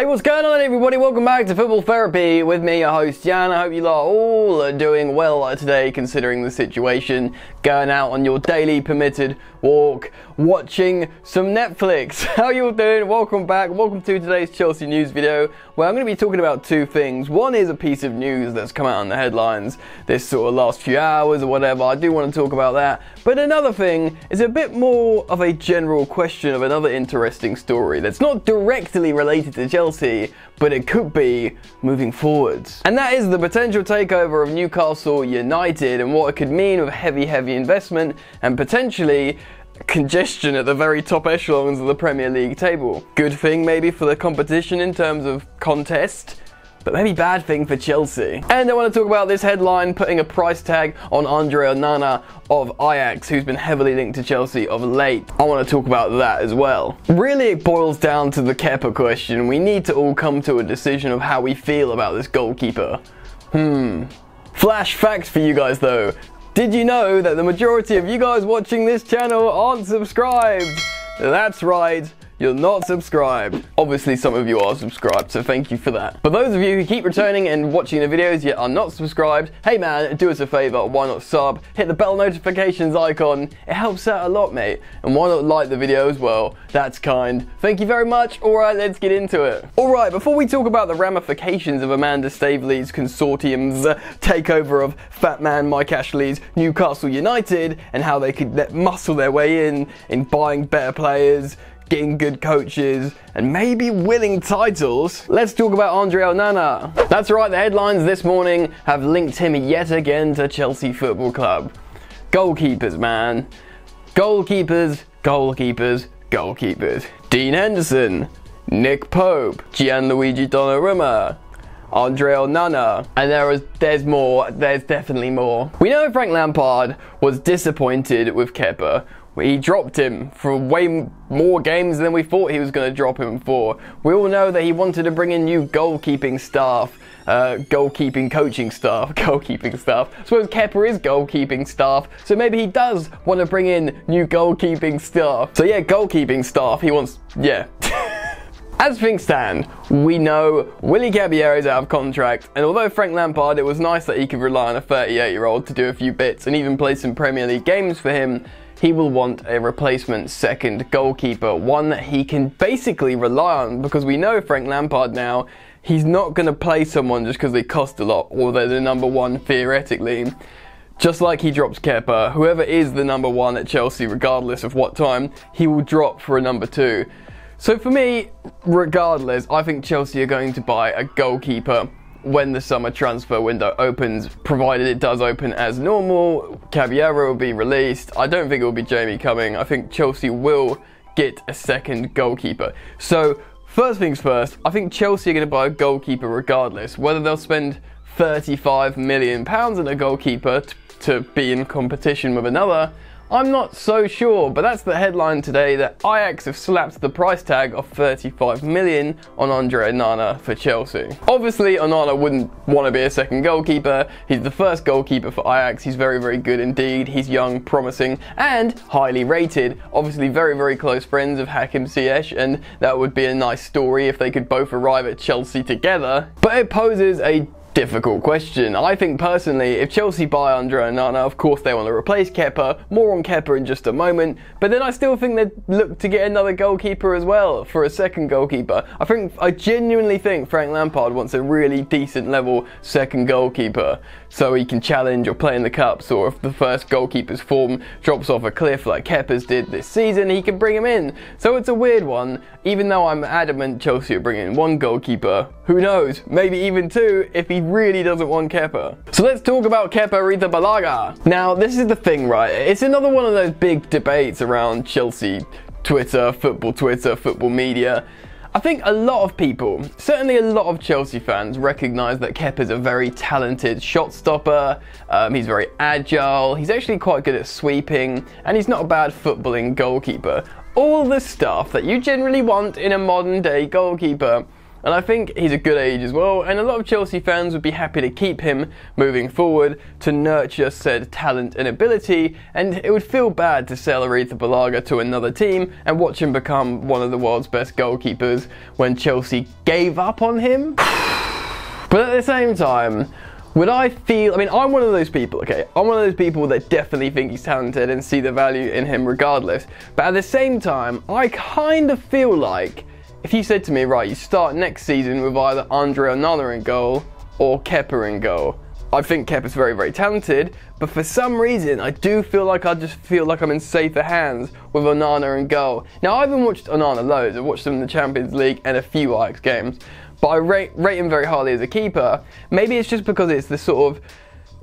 Hey, what's going on, everybody? Welcome back to Football Therapy with me, your host Yan. I hope you lot all are doing well today, considering the situation. Going out on your daily permitted walk, watching some Netflix. How you all doing? Welcome back. Welcome to today's Chelsea news video, where I'm going to be talking about two things. One is a piece of news that's come out in the headlines this sort of last few hours or whatever. I do want to talk about that. But another thing is a bit more of a general question of another interesting story that's not directly related to Chelsea, but it could be moving forwards. And that is the potential takeover of Newcastle United and what it could mean with heavy, heavy investment and potentially congestion at the very top echelons of the Premier League table. Good thing maybe for the competition in terms of contest, but maybe bad thing for Chelsea. And I want to talk about this headline putting a price tag on Andre Onana of Ajax, who's been heavily linked to Chelsea of late. I want to talk about that as well. Really, it boils down to the Kepa question. We need to all come to a decision of how we feel about this goalkeeper. Hmm. Flash facts for you guys though. Did you know that the majority of you guys watching this channel aren't subscribed? That's right you're not subscribed. Obviously, some of you are subscribed, so thank you for that. But those of you who keep returning and watching the videos yet are not subscribed, hey man, do us a favor, why not sub? Hit the bell notifications icon. It helps out a lot, mate. And why not like the video as well? That's kind. Thank you very much. All right, let's get into it. All right, before we talk about the ramifications of Amanda Staveley's consortium's takeover of Fat Man Mike Ashley's Newcastle United and how they could muscle their way in in buying better players, getting good coaches, and maybe winning titles, let's talk about Andre Onana. That's right, the headlines this morning have linked him yet again to Chelsea Football Club. Goalkeepers, man. Goalkeepers, goalkeepers, goalkeepers. Dean Henderson, Nick Pope, Gianluigi Donnarumma, Andre Onana, and there is there's more. There's definitely more. We know Frank Lampard was disappointed with Kepa he dropped him for way more games than we thought he was going to drop him for. We all know that he wanted to bring in new goalkeeping staff, uh, goalkeeping coaching staff, goalkeeping staff. I suppose Kepa is goalkeeping staff, so maybe he does want to bring in new goalkeeping staff. So yeah, goalkeeping staff, he wants, yeah. As things stand, we know Caballero is out of contract, and although Frank Lampard, it was nice that he could rely on a 38 year old to do a few bits and even play some Premier League games for him, he will want a replacement second goalkeeper, one that he can basically rely on because we know Frank Lampard now, he's not going to play someone just because they cost a lot or they're the number one theoretically. Just like he drops Kepa, whoever is the number one at Chelsea, regardless of what time, he will drop for a number two. So for me, regardless, I think Chelsea are going to buy a goalkeeper when the summer transfer window opens, provided it does open as normal. Caballero will be released. I don't think it will be Jamie coming. I think Chelsea will get a second goalkeeper. So, first things first, I think Chelsea are going to buy a goalkeeper regardless. Whether they'll spend 35 million pounds on a goalkeeper to be in competition with another, I'm not so sure, but that's the headline today that Ajax have slapped the price tag of 35 million on Andre Onana for Chelsea. Obviously, Onana wouldn't want to be a second goalkeeper. He's the first goalkeeper for Ajax. He's very, very good indeed. He's young, promising, and highly rated. Obviously, very, very close friends of Hakim Ziyech, and that would be a nice story if they could both arrive at Chelsea together. But it poses a difficult question. I think personally, if Chelsea buy Andre Onana, of course they want to replace Kepa. More on Kepa in just a moment. But then I still think they'd look to get another goalkeeper as well for a second goalkeeper. I think I genuinely think Frank Lampard wants a really decent level second goalkeeper so he can challenge or play in the cups or if the first goalkeeper's form drops off a cliff like Kepa's did this season, he can bring him in. So it's a weird one. Even though I'm adamant Chelsea are bringing in one goalkeeper, who knows, maybe even two if he really doesn't want Kepa. So let's talk about Kepa Arrizabalaga. Now, this is the thing, right? It's another one of those big debates around Chelsea Twitter, football Twitter, football media. I think a lot of people, certainly a lot of Chelsea fans, recognise that Kep is a very talented shot stopper. Um, he's very agile. He's actually quite good at sweeping, and he's not a bad footballing goalkeeper. All the stuff that you generally want in a modern day goalkeeper. And I think he's a good age as well, and a lot of Chelsea fans would be happy to keep him moving forward to nurture said talent and ability, and it would feel bad to sell Arrizabalaga to another team and watch him become one of the world's best goalkeepers when Chelsea gave up on him. But at the same time, would I feel, I mean, I'm one of those people, okay? I'm one of those people that definitely think he's talented and see the value in him regardless. But at the same time, I kind of feel like if you said to me, right, you start next season with either Andre Onana in goal or Kepa in goal, I think Kepa's very, very talented, but for some reason, I do feel like I just feel like I'm in safer hands with Onana in goal. Now, I haven't watched Onana loads. I've watched him in the Champions League and a few Ajax games, but I rate, rate him very highly as a keeper. Maybe it's just because it's the sort of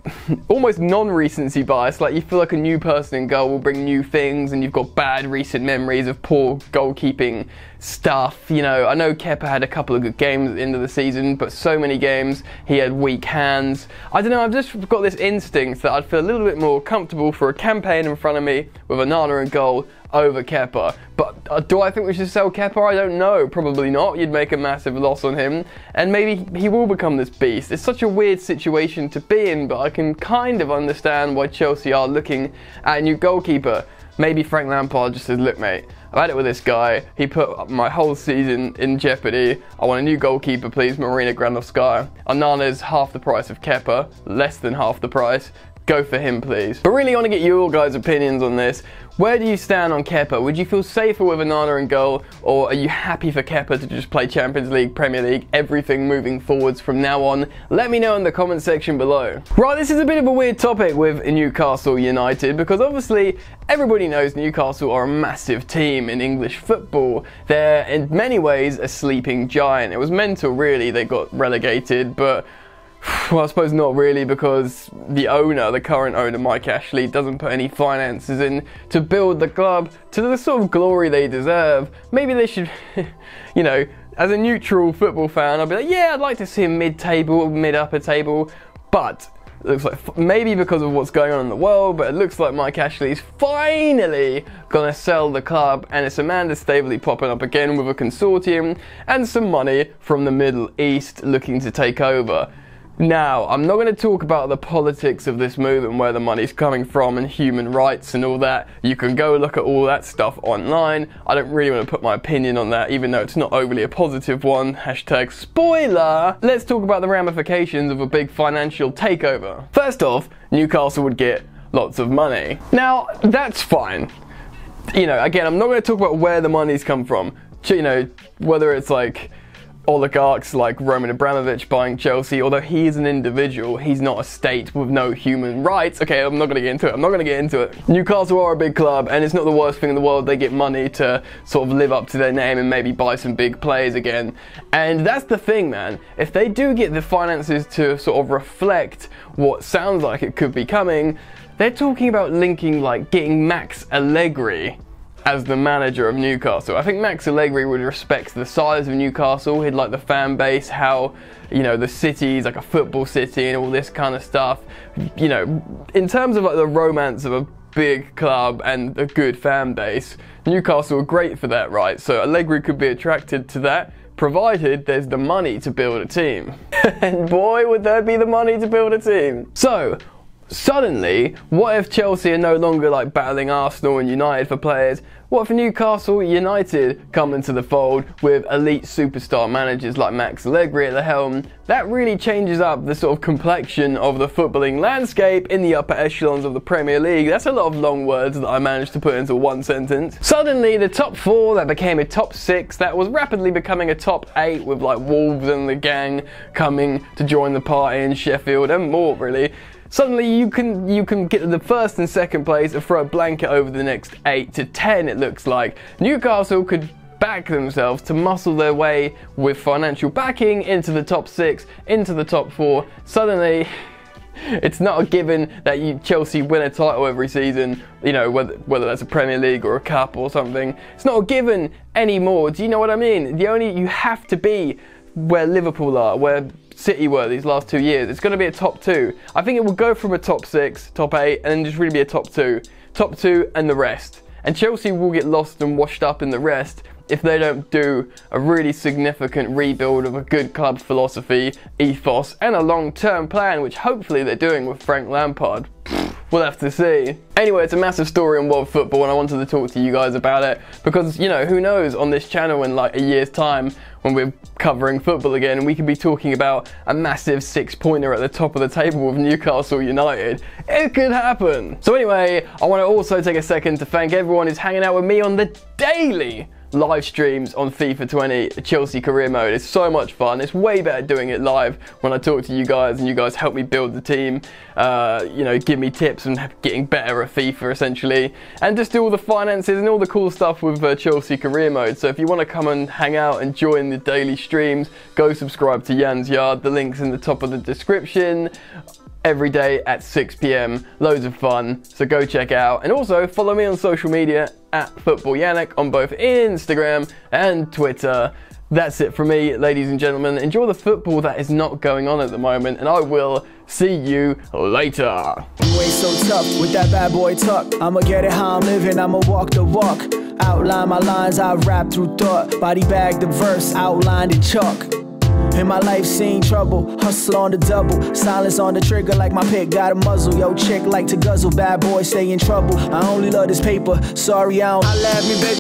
almost non-recency bias. Like you feel like a new person in goal will bring new things, and you've got bad recent memories of poor goalkeeping stuff. You know, I know Kepa had a couple of good games at the end of the season, but so many games he had weak hands. I don't know. I've just got this instinct that I'd feel a little bit more comfortable for a campaign in front of me with Onana in goal over Kepa. But uh, do I think we should sell Kepa? I don't know. Probably not. You'd make a massive loss on him. And maybe he will become this beast. It's such a weird situation to be in, but I can kind of understand why Chelsea are looking at a new goalkeeper. Maybe Frank Lampard just says, look, mate, I've had it with this guy. He put my whole season in jeopardy. I want a new goalkeeper, please, Marina Granovskaya. Onana's half the price of Kepa, less than half the price go for him, please. But really, want to get your guys' opinions on this. Where do you stand on Kepa? Would you feel safer with Onana in goal, or are you happy for Kepa to just play Champions League, Premier League, everything moving forwards from now on? Let me know in the comment section below. Right, this is a bit of a weird topic with Newcastle United because obviously everybody knows Newcastle are a massive team in English football. They're in many ways a sleeping giant. It was mental, really. They got relegated, but well, I suppose not really because the owner, the current owner, Mike Ashley, doesn't put any finances in to build the club to the sort of glory they deserve. Maybe they should, you know, as a neutral football fan, I'd be like, yeah, I'd like to see a mid-table, mid-upper table, but it looks like maybe because of what's going on in the world, but it looks like Mike Ashley's finally gonna sell the club, and it's Amanda Staveley popping up again with a consortium and some money from the Middle East looking to take over. Now, I'm not going to talk about the politics of this move and where the money's coming from and human rights and all that. You can go look at all that stuff online. I don't really want to put my opinion on that, even though it's not overly a positive one. Hashtag spoiler. Let's talk about the ramifications of a big financial takeover. First off, Newcastle would get lots of money. Now, that's fine. You know, again, I'm not going to talk about where the money's come from. You know, whether it's like oligarchs like Roman Abramovich buying Chelsea, although he is an individual, he's not a state with no human rights. Okay, I'm not going to get into it. I'm not going to get into it. Newcastle are a big club, and it's not the worst thing in the world. They get money to sort of live up to their name and maybe buy some big players again. And that's the thing, man. If they do get the finances to sort of reflect what sounds like it could be coming, they're talking about linking like getting Max Allegri as the manager of Newcastle. I think Max Allegri would respect the size of Newcastle. He'd like the fan base, how you know the city's like a football city and all this kind of stuff. You know, in terms of like the romance of a big club and a good fan base, Newcastle are great for that, right? So Allegri could be attracted to that provided there's the money to build a team. and boy, would there be the money to build a team. So, suddenly, what if Chelsea are no longer like battling Arsenal and United for players? What if Newcastle United come into the fold with elite superstar managers like Max Allegri at the helm? That really changes up the sort of complexion of the footballing landscape in the upper echelons of the Premier League. That's a lot of long words that I managed to put into one sentence. Suddenly, the top four that became a top six that was rapidly becoming a top eight with like Wolves and the gang coming to join the party in Sheffield and more really Suddenly you can you can get the first and second place and throw a blanket over the next 8 to 10 it looks like. Newcastle could back themselves to muscle their way with financial backing into the top 6, into the top 4. Suddenly it's not a given that you Chelsea win a title every season, you know, whether, whether that's a Premier League or a cup or something. It's not a given anymore. Do you know what I mean? The only you have to be where Liverpool are, where City were these last two years. It's going to be a top two. I think it will go from a top six, top eight, and then just really be a top two. Top two and the rest. And Chelsea will get lost and washed up in the rest if they don't do a really significant rebuild of a good club philosophy, ethos, and a long term plan, which hopefully they're doing with Frank Lampard. We'll have to see. Anyway, it's a massive story in world football, and I wanted to talk to you guys about it because, you know, who knows on this channel in like a year's time when we're covering football again, we could be talking about a massive six pointer at the top of the table with Newcastle United. It could happen. So, anyway, I want to also take a second to thank everyone who's hanging out with me on the daily live streams on FIFA 20 Chelsea career mode. It's so much fun. It's way better doing it live when I talk to you guys and you guys help me build the team, uh, you know, give me tips and getting better at FIFA essentially, and just do all the finances and all the cool stuff with uh, Chelsea career mode. So if you want to come and hang out and join the daily streams, go subscribe to Yan's Yard. The link's in the top of the description every day at 6 pm. Loads of fun, so go check out. And also follow me on social media at Football Yannick on both Instagram and Twitter. That's it from me, ladies and gentlemen. Enjoy the football that is not going on at the moment, and I will see you later. Ain't so tough with that bad boy tuck. I'ma get it how I'm living, I'ma walk the walk. Outline my lines, I rap through thought. Body bag the verse, outlined in chalk. In my life, seen trouble, hustle on the double, silence on the trigger like my pick got a muzzle. Yo, chick like to guzzle, bad boy stay in trouble. I only love this paper, sorry I don't. I laugh me, baby.